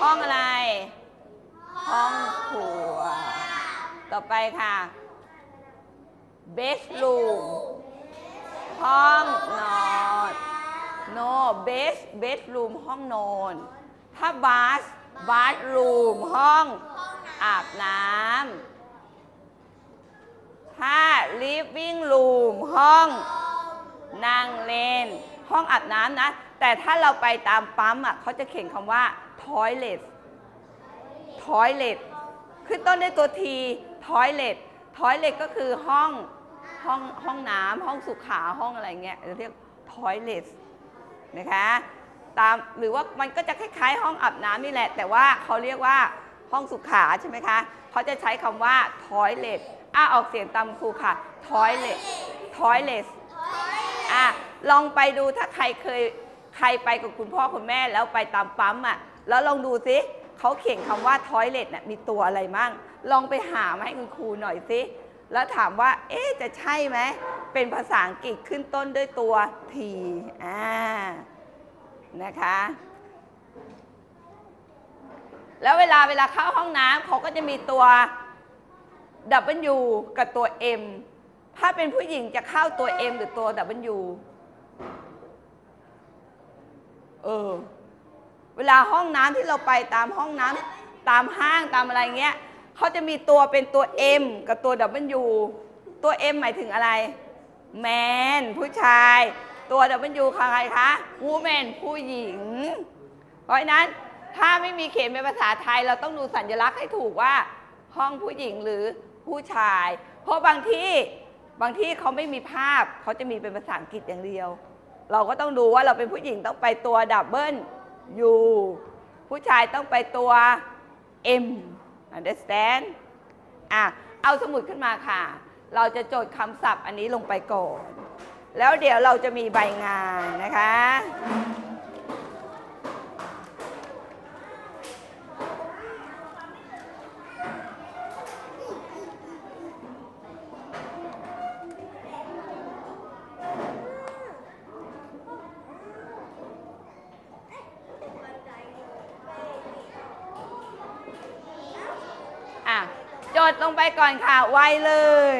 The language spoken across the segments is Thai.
ห้องอะไร ห้องครัว ต่อไปค่ะ bedroom ห้องนอน no bed bedroom ห้องนอน ถ้า bath bathroom ห้องอาบน้ำ ถ้า living room ห้องนั่งเล่น ห้องอาบน้ำนะ แต่ถ้าเราไปตามปั๊มอะเขาจะเขียนคำว่า toilet toilet ขึ้นต้นด้วยตัว T toilet toilet ก็คือห้องห้องห้องน้ำห้องสุขาห้องอะไรเงี้ยเรียก toilet นะคะตามหรือว่ามันก็จะคล้ายๆ ห้องอาบน้ำนี่แหละ แต่ว่าเขาเรียกว่าห้องสุขาใช่ไหมคะเขาจะใช้คำว่า toilet อะออกเสียงตามครูค่ะ toilet toilet อะลองไปดูถ้าใครเคยใครไปกับคุณพ่อคุณแม่แล้วไปตามปั๊มอะ แล้วลองดูซิเขาเขียนคำว่า toilet น่ะมีตัวอะไรมั่ง ลองไปหามาให้คุณครูหน่อยซิแล้วถามว่า เอ๊จะใช่ไหม เป็นภาษาอังกฤษขึ้นต้นด้วยตัว T อ่านะคะ แล้วเวลาเวลาเข้าห้องน้ำเขาก็จะมีตัว W กับตัว M ถ้าเป็นผู้หญิงจะเข้าตัว M หรือตัว W เออ เวลาห้องน้ำที่เราไปตามห้องน้ำตามห้างตามอะไรเงี้ยเขาจะมีตัวเป็นตัว M กับตัว W ตัว M หมายถึงอะไรแมนผู้ชาย ตัว W คืออะไรคะ woman ผู้หญิง เพราะฉะนั้นถ้าไม่มีเขียนเป็นภาษาไทยเราต้องดูสัญลักษณ์ให้ถูกว่าห้องผู้หญิงหรือผู้ชาย เพราะบางที่บางที่เขาไม่มีภาพเขาจะมีเป็นภาษาอังกฤษอย่างเดียว เราก็ต้องดูว่าเราเป็นผู้หญิงต้องไปตัวดับเบิล U ผู้ชายต้องไปตัว M understand อะเอาสมุดขึ้นมาค่ะ เราจะจดคำศัพท์อันนี้ลงไปก่อน แล้วเดี๋ยวเราจะมีใบงานนะคะอะ จ ดลงไปก่อนค่ะ ไวเลย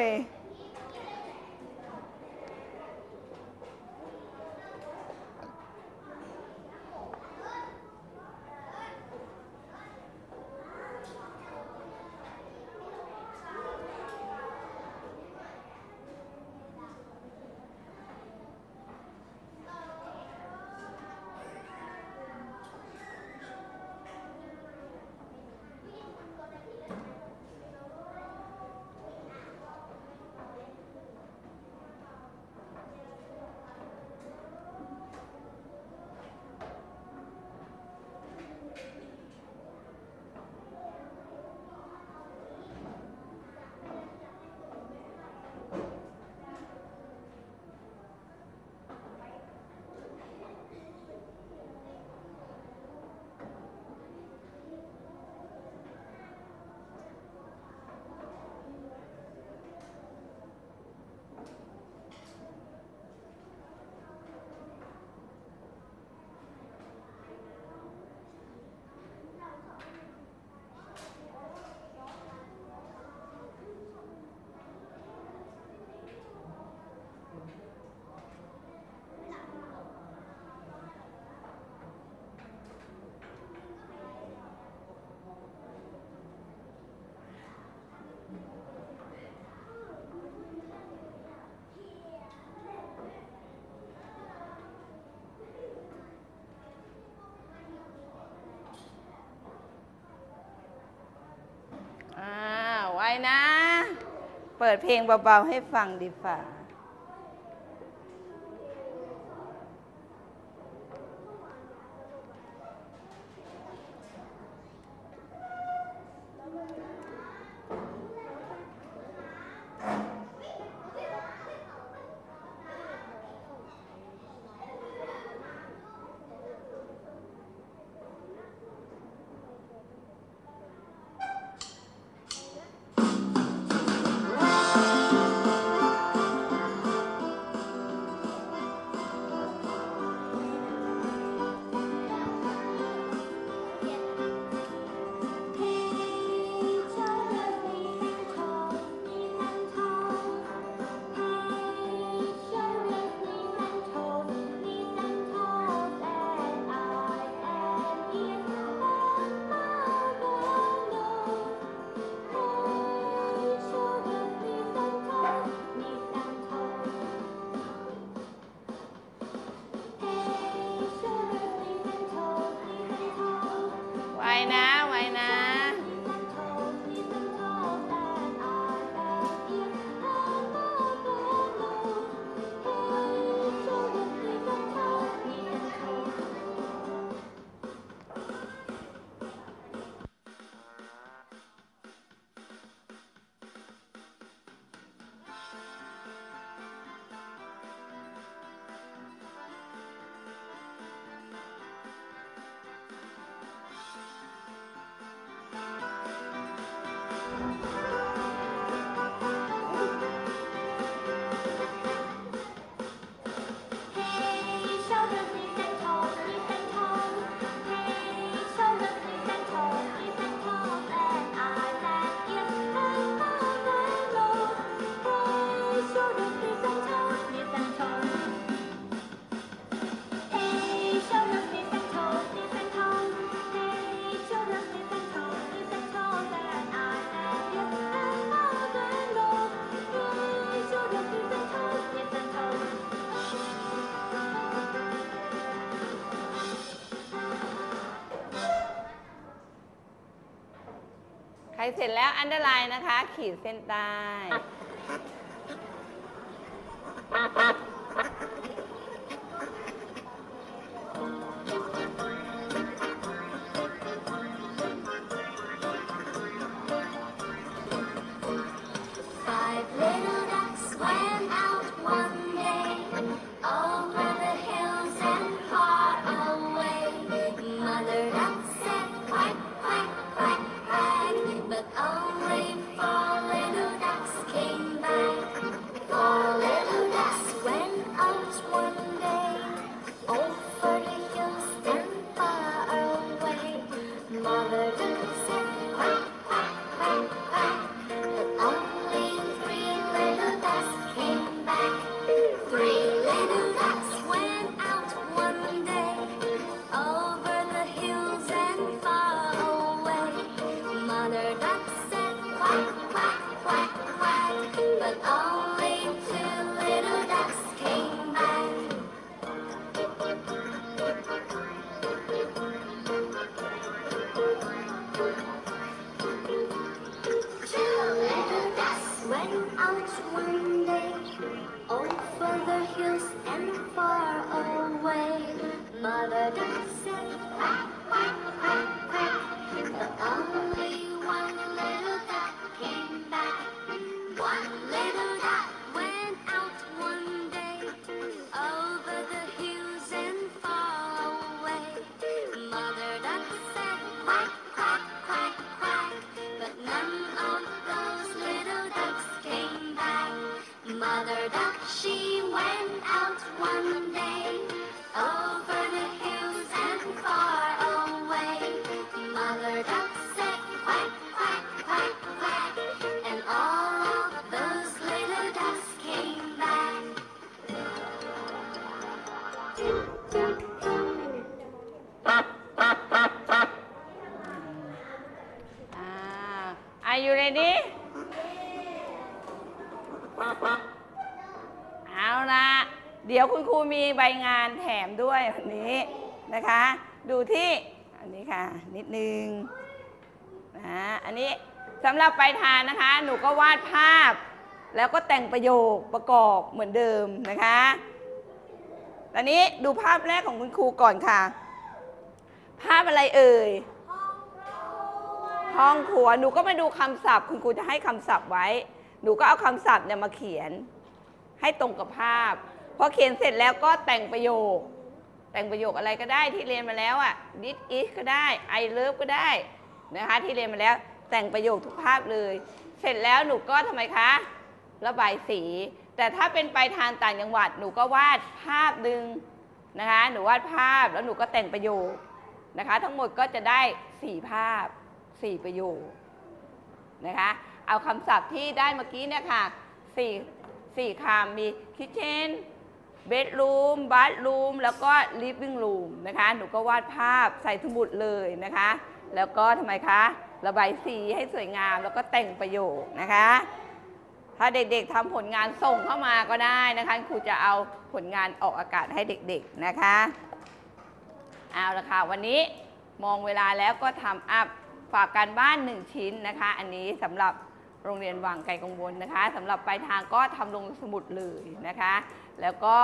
อ่าไว้ นะ เปิดเพลงเบาๆให้ฟังดีฝ่า เสร็จแล้วอันเดอร์ไลน์นะคะ ขีดเส้นใต้ one day over the hills and far away. Mother duck เอาละเดี๋ยวคุณครูมีใบงานแถมด้วยวันนี้นะคะ ดูที่อันนี้ค่ะ นิดนึงนะอันนี้สำหรับไปทานนะคะ หนูก็วาดภาพ แล้วก็แต่งประโยคประกอบเหมือนเดิมนะคะ ตอนนี้ดูภาพแรกของคุณครูก่อนค่ะ ภาพอะไรเอ่ยห้องครัวหนูก็มาดูคำศัพท์ คุณครูจะให้คำศัพท์ไว้ หนูก็เอาคำศัพท์เนี่ยมาเขียน ให้ตรงกับภาพ พอเขียนเสร็จแล้วก็แต่งประโยค แต่งประโยคอะไรก็ได้ที่เรียนมาแล้วอะ this is ก็ได้ I love ก็ได้นะคะที่เรียนมาแล้วแต่งประโยคทุกภาพเลย เสร็จแล้วหนูก็ทำไมคะระบายสี แต่ถ้าเป็นไปทางต่างจังหวัด หนูก็วาดภาพหนึ่งนะคะ หนูวาดภาพแล้วหนูก็แต่งประโยคนะคะ ทั้งหมดก็จะได้สี่ภาพสี่ประโยคนะคะ เอาคำศัพท์ที่ได้เมื่อกี้เนี่ยค่ะสี่สี่คำมี kitchen bedroom bathroom แล้วก็ living room นะคะ หนูก็วาดภาพใส่สมุดเลยนะคะ แล้วก็ทำไมคะ ระบายสีให้สวยงามแล้วก็แต่งประโยคนะคะ ถ้าเด็กๆทำผลงานส่งเข้ามาก็ได้นะคะครูจะเอาผลงานออกอากาศให้เด็กๆนะคะ เอาละค่ะ วันนี้มองเวลาแล้วก็ทำอัพฝากการบ้าน1ชิ้นนะคะ อันนี้สำหรับ โรงเรียนวังไกลกังวลนะคะสำหรับปลายทางก็ทำลงสมุดเลยนะคะ แล้วก็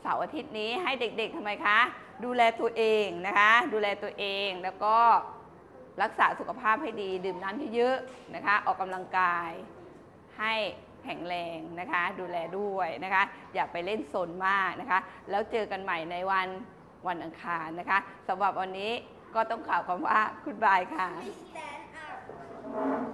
เสาร์อาทิตย์นี้ให้เด็กๆทำไมคะ ดูแลตัวเองนะคะ ดูแลตัวเองแล้วก็รักษาสุขภาพให้ดี ดื่มน้ำเยอะๆนะคะ ออกกำลังกายให้แข็งแรงนะคะ ดูแลด้วยนะคะ อย่าไปเล่นโซนมากนะคะ แล้วเจอกันใหม่ในวันวันอังคารนะคะสำหรับวันนี้ก็ต้องข่าวคำว่าคุณบายค่ะ Stand up.